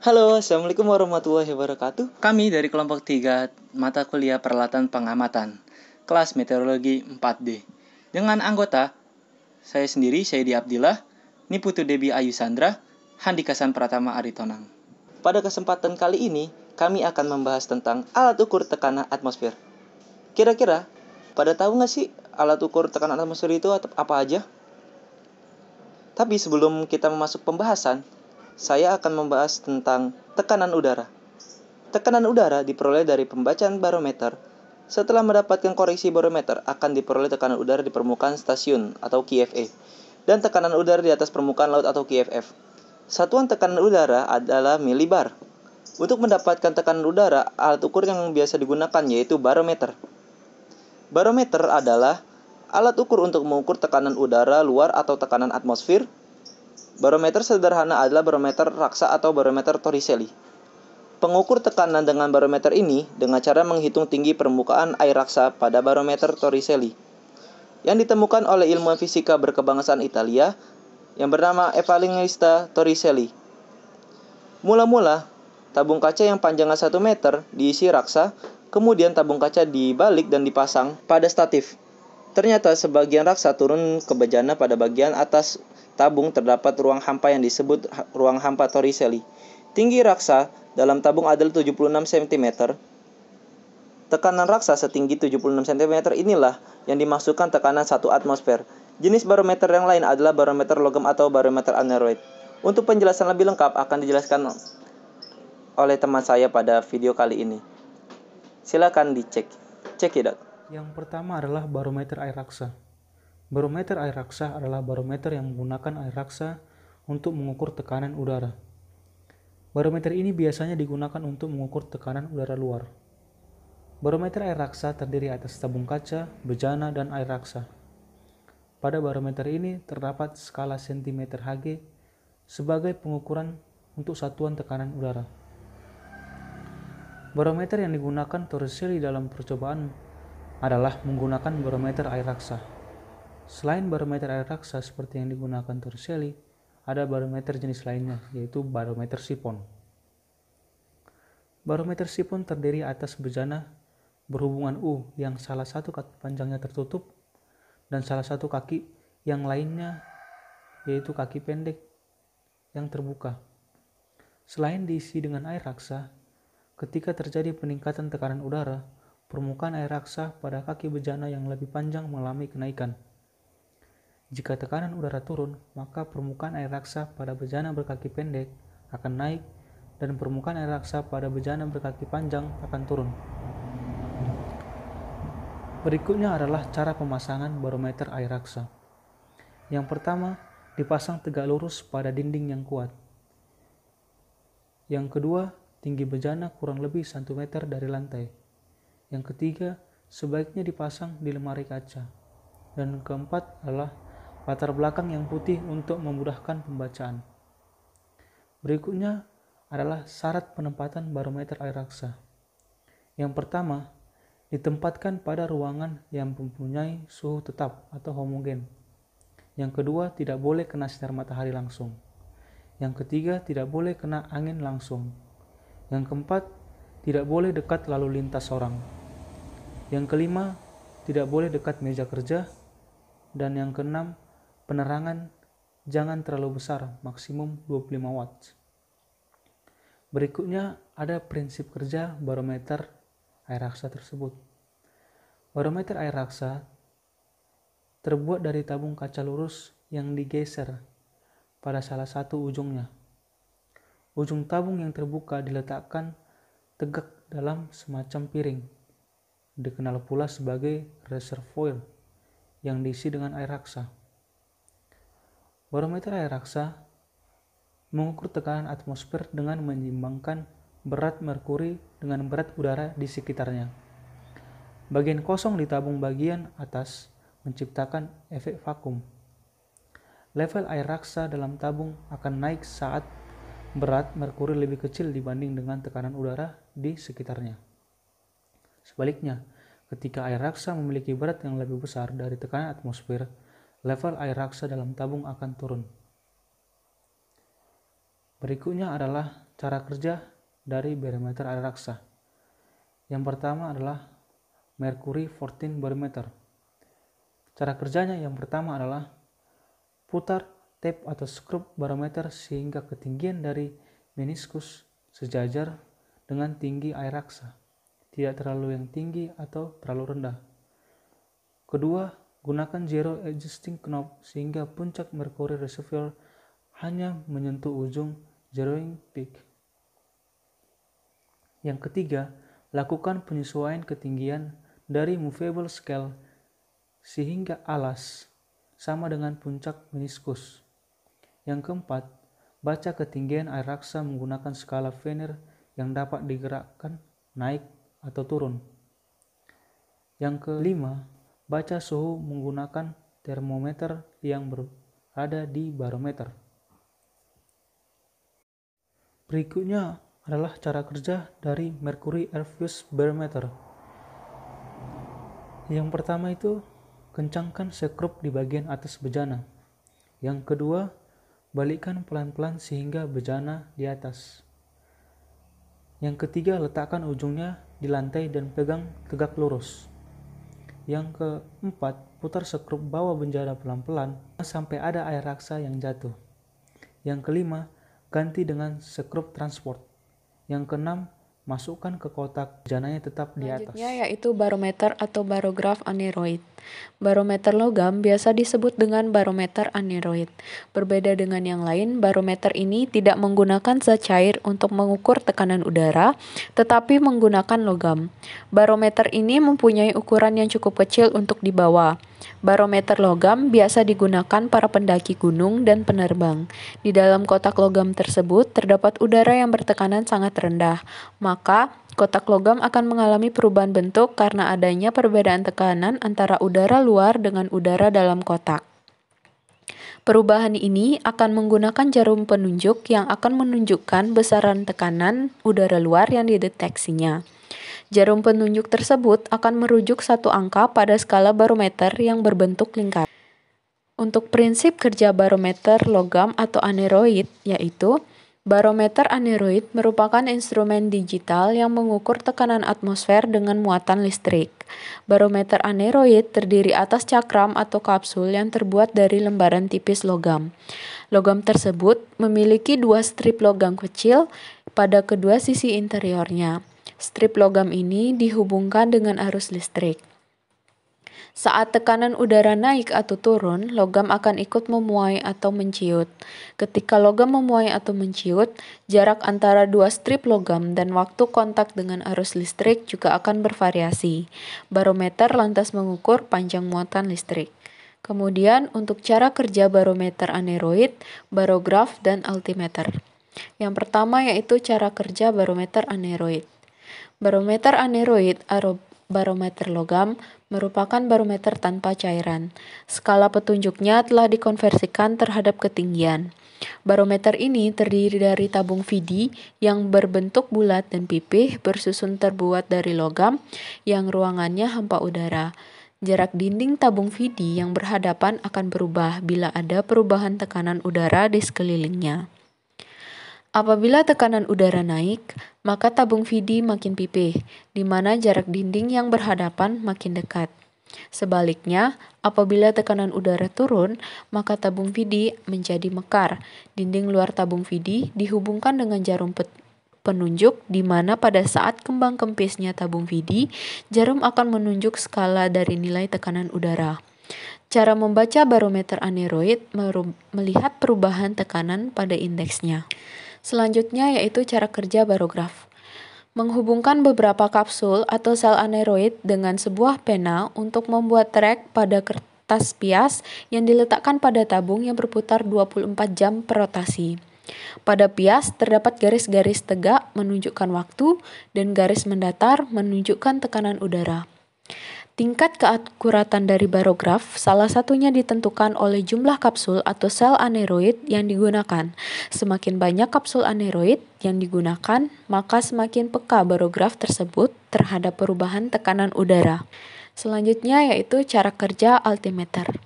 Halo, Assalamualaikum warahmatullahi wabarakatuh. Kami dari kelompok 3 mata kuliah peralatan pengamatan, kelas meteorologi 4D. Dengan anggota, saya sendiri, Syaidi Abdillah, Niputu Debi Ayu Sandra, Handikasan Pratama Aritonang. Pada kesempatan kali ini, kami akan membahas tentang alat ukur tekanan atmosfer. Kira-kira, pada tahu nggak sih alat ukur tekanan atmosfer itu apa aja? Tapi sebelum kita memasuk pembahasan, saya akan membahas tentang tekanan udara. Tekanan udara diperoleh dari pembacaan barometer. Setelah mendapatkan koreksi barometer, akan diperoleh tekanan udara di permukaan stasiun atau KFE dan tekanan udara di atas permukaan laut atau KFF. Satuan tekanan udara adalah milibar. Untuk mendapatkan tekanan udara, alat ukur yang biasa digunakan yaitu barometer. Barometer adalah alat ukur untuk mengukur tekanan udara luar atau tekanan atmosfer Barometer sederhana adalah barometer raksa atau barometer Torricelli. Pengukur tekanan dengan barometer ini dengan cara menghitung tinggi permukaan air raksa pada barometer Torricelli yang ditemukan oleh ilmuwan fisika berkebangsaan Italia yang bernama Evangelista Torricelli. Mula-mula, tabung kaca yang panjangnya 1 meter diisi raksa, kemudian tabung kaca dibalik dan dipasang pada statif. Ternyata sebagian raksa turun ke bejana pada bagian atas tabung terdapat ruang hampa yang disebut ruang hampa Torricelli. Tinggi raksa dalam tabung adalah 76 cm. Tekanan raksa setinggi 76 cm inilah yang dimasukkan tekanan 1 atmosfer. Jenis barometer yang lain adalah barometer logam atau barometer aneroid. Untuk penjelasan lebih lengkap akan dijelaskan oleh teman saya pada video kali ini. Silakan dicek. Cek ya, Yang pertama adalah barometer air raksa. Barometer air raksa adalah barometer yang menggunakan air raksa untuk mengukur tekanan udara. Barometer ini biasanya digunakan untuk mengukur tekanan udara luar. Barometer air raksa terdiri atas tabung kaca, bejana, dan air raksa. Pada barometer ini terdapat skala cm Hg sebagai pengukuran untuk satuan tekanan udara. Barometer yang digunakan Torricelli dalam percobaan adalah menggunakan barometer air raksa. Selain barometer air raksa seperti yang digunakan Torricelli, ada barometer jenis lainnya, yaitu barometer sipon. Barometer sipon terdiri atas bejana berhubungan U yang salah satu kaki panjangnya tertutup dan salah satu kaki yang lainnya yaitu kaki pendek yang terbuka. Selain diisi dengan air raksa, ketika terjadi peningkatan tekanan udara, permukaan air raksa pada kaki bejana yang lebih panjang mengalami kenaikan. Jika tekanan udara turun, maka permukaan air raksa pada bejana berkaki pendek akan naik dan permukaan air raksa pada bejana berkaki panjang akan turun. Berikutnya adalah cara pemasangan barometer air raksa. Yang pertama, dipasang tegak lurus pada dinding yang kuat. Yang kedua, tinggi bejana kurang lebih 1 meter dari lantai. Yang ketiga, sebaiknya dipasang di lemari kaca. Dan keempat adalah latar belakang yang putih untuk memudahkan pembacaan. Berikutnya adalah syarat penempatan barometer air raksa. Yang pertama, ditempatkan pada ruangan yang mempunyai suhu tetap atau homogen. Yang kedua, tidak boleh kena sinar matahari langsung. Yang ketiga, tidak boleh kena angin langsung. Yang keempat, tidak boleh dekat lalu lintas orang. Yang kelima, tidak boleh dekat meja kerja. Dan yang keenam, Penerangan jangan terlalu besar, maksimum 25 watt. Berikutnya ada prinsip kerja barometer air raksa tersebut. Barometer air raksa terbuat dari tabung kaca lurus yang digeser pada salah satu ujungnya. Ujung tabung yang terbuka diletakkan tegak dalam semacam piring, dikenal pula sebagai reservoir yang diisi dengan air raksa. Barometer air raksa mengukur tekanan atmosfer dengan menyeimbangkan berat merkuri dengan berat udara di sekitarnya. Bagian kosong di tabung bagian atas menciptakan efek vakum. Level air raksa dalam tabung akan naik saat berat merkuri lebih kecil dibanding dengan tekanan udara di sekitarnya. Sebaliknya, ketika air raksa memiliki berat yang lebih besar dari tekanan atmosfer, level air raksa dalam tabung akan turun. Berikutnya adalah cara kerja dari barometer air raksa. Yang pertama adalah Mercury 14 barometer. Cara kerjanya yang pertama adalah putar tape atau skrup barometer sehingga ketinggian dari meniskus sejajar dengan tinggi air raksa, tidak terlalu yang tinggi atau terlalu rendah. Kedua, gunakan zero adjusting knob sehingga puncak mercury reservoir hanya menyentuh ujung zeroing peak. Yang ketiga, lakukan penyesuaian ketinggian dari movable scale sehingga alas sama dengan puncak meniskus. Yang keempat, baca ketinggian air raksa menggunakan skala Venner yang dapat digerakkan naik atau turun. Yang kelima, baca suhu menggunakan termometer yang berada di barometer. Berikutnya adalah cara kerja dari Mercury Airfuse Barometer. Yang pertama itu, kencangkan sekrup di bagian atas bejana. Yang kedua, balikkan pelan-pelan sehingga bejana di atas. Yang ketiga, letakkan ujungnya di lantai dan pegang tegak lurus. Yang keempat, putar sekrup bawah bejana pelan-pelan sampai ada air raksa yang jatuh. Yang kelima, ganti dengan sekrup transport. Yang keenam, masukkan ke kotak jananya tetap di atas. Selanjutnya yaitu barometer atau barograf aneroid. Barometer logam biasa disebut dengan barometer aneroid. Berbeda dengan yang lain, barometer ini tidak menggunakan zat cair untuk mengukur tekanan udara, tetapi menggunakan logam. Barometer ini mempunyai ukuran yang cukup kecil untuk dibawa. Barometer logam biasa digunakan para pendaki gunung dan penerbang. Di dalam kotak logam tersebut terdapat udara yang bertekanan sangat rendah, maka kotak logam akan mengalami perubahan bentuk karena adanya perbedaan tekanan antara udara luar dengan udara dalam kotak. Perubahan ini akan menggunakan jarum penunjuk yang akan menunjukkan besaran tekanan udara luar yang dideteksinya. Jarum penunjuk tersebut akan merujuk satu angka pada skala barometer yang berbentuk lingkar. Untuk prinsip kerja barometer logam atau aneroid, yaitu barometer aneroid merupakan instrumen digital yang mengukur tekanan atmosfer dengan muatan listrik. Barometer aneroid terdiri atas cakram atau kapsul yang terbuat dari lembaran tipis logam. Logam tersebut memiliki dua strip logam kecil pada kedua sisi interiornya. Strip logam ini dihubungkan dengan arus listrik. Saat tekanan udara naik atau turun, logam akan ikut memuai atau menciut. Ketika logam memuai atau menciut, jarak antara dua strip logam dan waktu kontak dengan arus listrik juga akan bervariasi. Barometer lantas mengukur panjang muatan listrik. Kemudian, untuk cara kerja barometer aneroid, barograf, dan altimeter. Yang pertama yaitu cara kerja barometer aneroid. Barometer aneroid barometer logam merupakan barometer tanpa cairan. Skala petunjuknya telah dikonversikan terhadap ketinggian. Barometer ini terdiri dari tabung vidi yang berbentuk bulat dan pipih bersusun terbuat dari logam yang ruangannya hampa udara. Jarak dinding tabung vidi yang berhadapan akan berubah bila ada perubahan tekanan udara di sekelilingnya. Apabila tekanan udara naik, maka tabung vidi makin pipih, di mana jarak dinding yang berhadapan makin dekat. Sebaliknya, apabila tekanan udara turun, maka tabung vidi menjadi mekar. Dinding luar tabung vidi dihubungkan dengan jarum penunjuk di mana pada saat kembang kempisnya tabung vidi, jarum akan menunjuk skala dari nilai tekanan udara. Cara membaca barometer aneroid melihat perubahan tekanan pada indeksnya. Selanjutnya yaitu cara kerja barograf. Menghubungkan beberapa kapsul atau sel aneroid dengan sebuah pena untuk membuat track pada kertas pias yang diletakkan pada tabung yang berputar 24 jam per rotasi. Pada pias terdapat garis-garis tegak menunjukkan waktu dan garis mendatar menunjukkan tekanan udara. Tingkat keakuratan dari barograf salah satunya ditentukan oleh jumlah kapsul atau sel aneroid yang digunakan. Semakin banyak kapsul aneroid yang digunakan, maka semakin peka barograf tersebut terhadap perubahan tekanan udara. Selanjutnya yaitu cara kerja altimeter.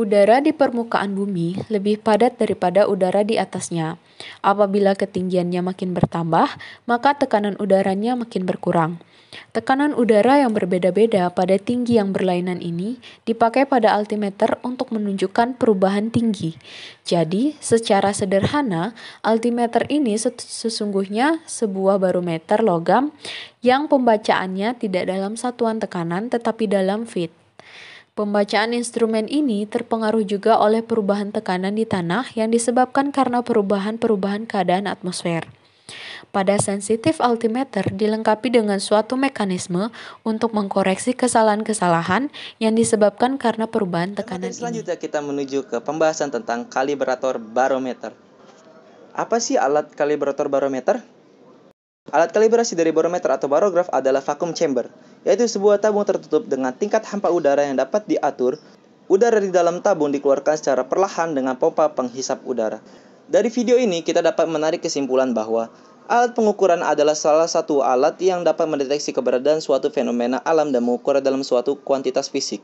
Udara di permukaan bumi lebih padat daripada udara di atasnya. Apabila ketinggiannya makin bertambah, maka tekanan udaranya makin berkurang. Tekanan udara yang berbeda-beda pada tinggi yang berlainan ini dipakai pada altimeter untuk menunjukkan perubahan tinggi. Jadi, secara sederhana, altimeter ini sesungguhnya sebuah barometer logam yang pembacaannya tidak dalam satuan tekanan tetapi dalam feet. Pembacaan instrumen ini terpengaruh juga oleh perubahan tekanan di tanah yang disebabkan karena perubahan-perubahan keadaan atmosfer. Pada sensitif altimeter dilengkapi dengan suatu mekanisme untuk mengkoreksi kesalahan-kesalahan yang disebabkan karena perubahan tekanan selanjutnya kita menuju ke pembahasan tentang kalibrator barometer. Apa sih alat kalibrator barometer? Alat kalibrasi dari barometer atau barograf adalah vacuum chamber, yaitu sebuah tabung tertutup dengan tingkat hampa udara yang dapat diatur. Udara di dalam tabung dikeluarkan secara perlahan dengan pompa penghisap udara. Dari video ini kita dapat menarik kesimpulan bahwa alat pengukuran adalah salah satu alat yang dapat mendeteksi keberadaan suatu fenomena alam dan mengukur dalam suatu kuantitas fisik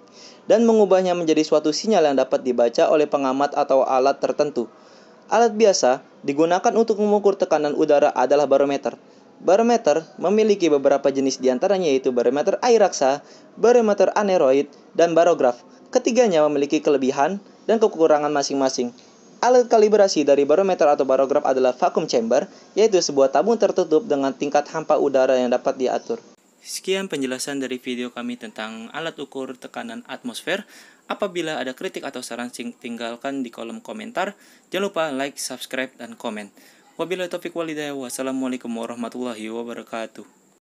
dan mengubahnya menjadi suatu sinyal yang dapat dibaca oleh pengamat atau alat tertentu. Alat biasa digunakan untuk mengukur tekanan udara adalah barometer. Barometer memiliki beberapa jenis di antaranya yaitu barometer air raksa, barometer aneroid, dan barograf. Ketiganya memiliki kelebihan dan kekurangan masing-masing. Alat kalibrasi dari barometer atau barograf adalah vacuum chamber, yaitu sebuah tabung tertutup dengan tingkat hampa udara yang dapat diatur. Sekian penjelasan dari video kami tentang alat ukur tekanan atmosfer. Apabila ada kritik atau saran, tinggalkan di kolom komentar. Jangan lupa like, subscribe, dan komen. Wabillahi taufiq walhidayah. Wassalamualaikum warahmatullahi wabarakatuh.